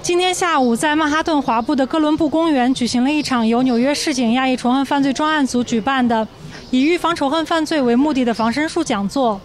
今天下午，在曼哈顿华埠的哥伦布公园举行了一场由纽约市警亚裔仇恨犯罪专案组举办的以预防仇恨犯罪为目的的防身术讲座。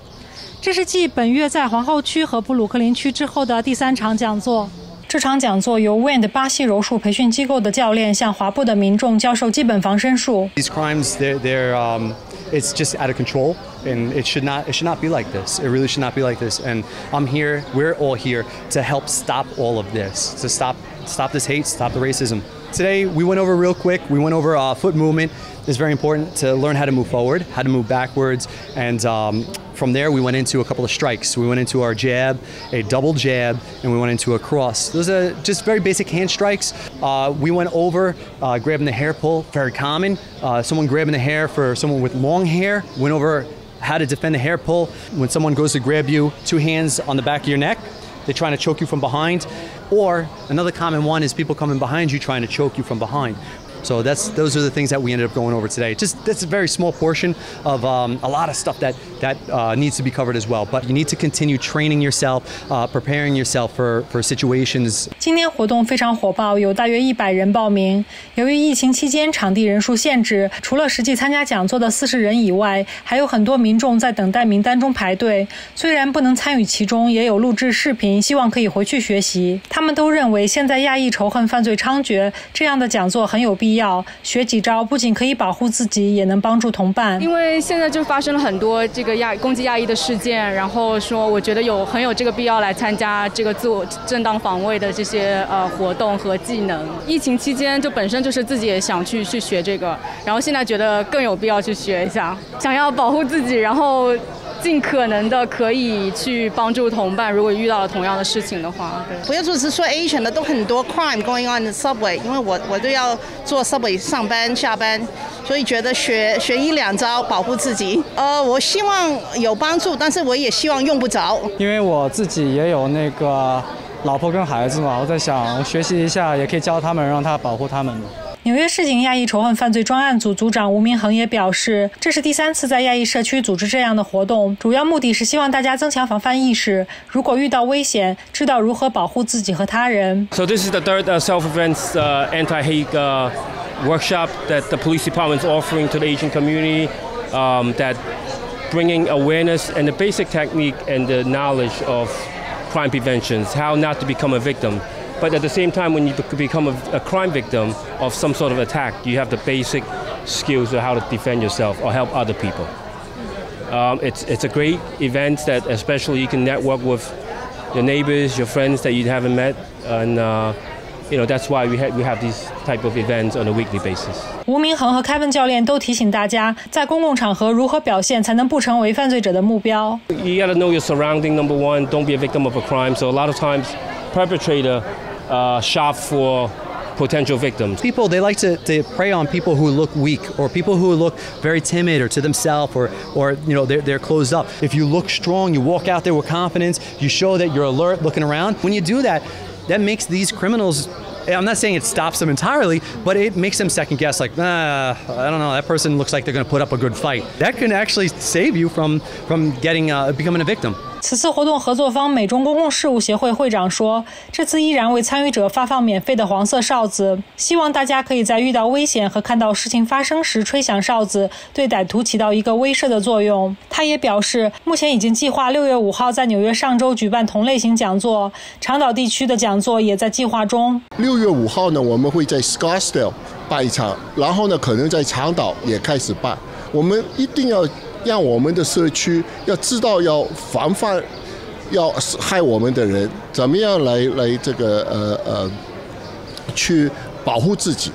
这是继本月在皇后区和布鲁克林区之后的第三场讲座。这场讲座由 Wind 巴西柔术培训机构的教练向华埠的民众教授基本防身术。These crimes, they're, they're um, it's just out of control, and it should not, it should not be like this. It really should not be like this. And I'm here, we're all here to help stop all of this, to stop, stop this hate, stop the racism. Today we went over real quick. We went over uh, foot movement. It's very important to learn how to move forward, how to move backwards, and um, from there we went into a couple of strikes. We went into our jab, a double jab, and we went into a cross. Those are just very basic hand strikes. Uh, we went over uh, grabbing the hair pull, very common. Uh, someone grabbing the hair for someone with long hair. Went over how to defend the hair pull when someone goes to grab you, two hands on the back of your neck. They're trying to choke you from behind. Or another common one is people coming behind you trying to choke you from behind. So that's those are the things that we ended up going over today. Just that's a very small portion of um, a lot of stuff that that uh, needs to be covered as well. But you need to continue training yourself, uh, preparing yourself for for situations. 今天活动非常火爆，有大约一百人报名。由于疫情期间场地人数限制，除了实际参加讲座的四十人以外，还有很多民众在等待名单中排队。虽然不能参与其中，也有录制视频，希望可以回去学习。他们都认为现在亚裔仇恨犯罪猖獗，这样的讲座很有必要。要学几招，不仅可以保护自己，也能帮助同伴。因为现在就发生了很多这个亚攻击亚裔的事件，然后说我觉得有很有这个必要来参加这个自我正当防卫的这些呃活动和技能。疫情期间就本身就是自己也想去去学这个，然后现在觉得更有必要去学一下，想要保护自己，然后。尽可能的可以去帮助同伴，如果遇到了同样的事情的话，对。不要说是说 Asian 的，都很多 crime going on the subway，因为我我都要坐 subway 上班下班，所以觉得学学一两招保护自己，呃，我希望有帮助，但是我也希望用不着。因为我自己也有那个老婆跟孩子嘛，我在想学习一下，也可以教他们，让他保护他们。纽约市警亚裔仇恨犯罪专案组组长吴明恒也表示，这是第三次在亚裔社区组织这样的活动，主要目的是希望大家增强防范意识，如果遇到危险，知道如何保护自己和他人。So this is the third self-defense anti-hate workshop that the police department is offering to the Asian community. That bringing awareness and the basic technique and the knowledge of crime prevention, how not to become a victim. But at the same time, when you become a, a, crime victim of some sort of attack, you have the basic skills of how to defend yourself or help other people. Um, it's, it's a great event that especially you can network with your neighbors, your friends that you haven't met, and uh, you know that's why we have we have these type of events on a weekly basis. 吴明恒和 Kevin 教练都提醒大家，在公共场合如何表现才能不成为犯罪者的目标。You gotta know your surrounding. Number one, don't be a victim of a crime. So a lot of times, perpetrator uh, shop for potential victims. People, they like to, to prey on people who look weak or people who look very timid or to themselves or, or you know, they're, they're closed up. If you look strong, you walk out there with confidence, you show that you're alert, looking around. When you do that, that makes these criminals I'm not saying it stops them entirely, but it makes them second guess, like, ah, I don't know, that person looks like they're going to put up a good fight. That can actually save you from, from getting, uh, becoming a victim. 此次活动合作方美中公共事务协会会长说：“这次依然为参与者发放免费的黄色哨子，希望大家可以在遇到危险和看到事情发生时吹响哨子，对歹徒起到一个威慑的作用。”他也表示，目前已经计划六月五号在纽约上周举办同类型讲座，长岛地区的讲座也在计划中。六月五号呢，我们会在 Scottsdale 办一场，然后呢，可能在长岛也开始办。我们一定要。让我们的社区要知道要防范要害我们的人，怎么样来来这个呃呃去保护自己。